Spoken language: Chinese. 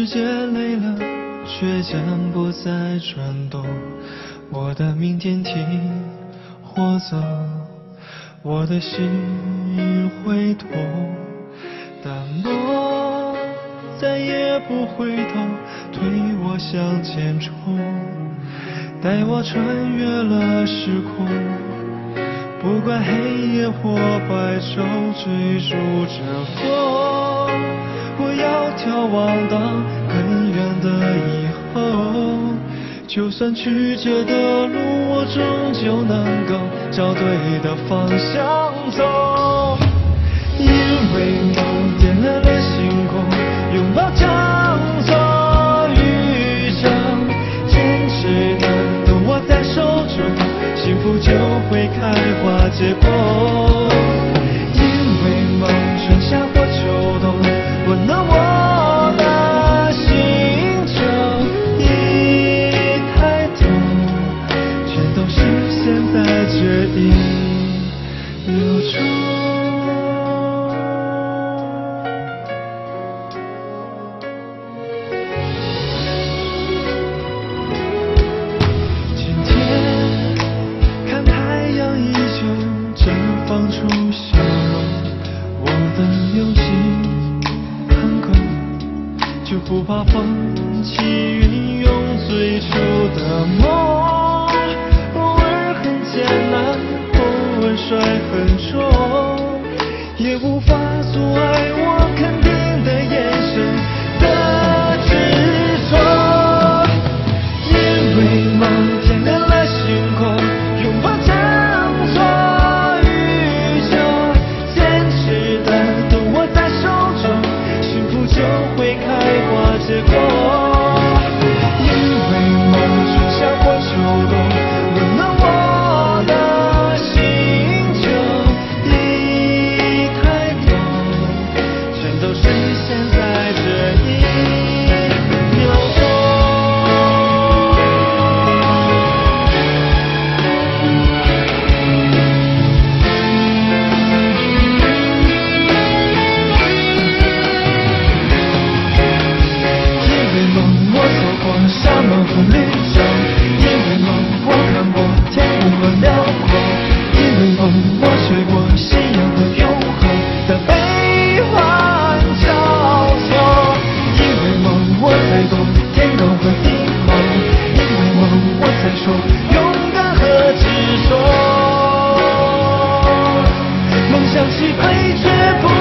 世界累了，却将不再转动，我的明天停或走，我的心会痛，但我再也不回头，推我向前冲，带我穿越了时空。不管黑夜或白昼，追逐着风，我要眺望到更远的以后。就算曲折的路，我终究能够找对的方向走。因为梦点亮了星空，拥抱将错与正，坚持的都握在手中。幸福就会开不怕风未开花结果。执着。梦想起飞却不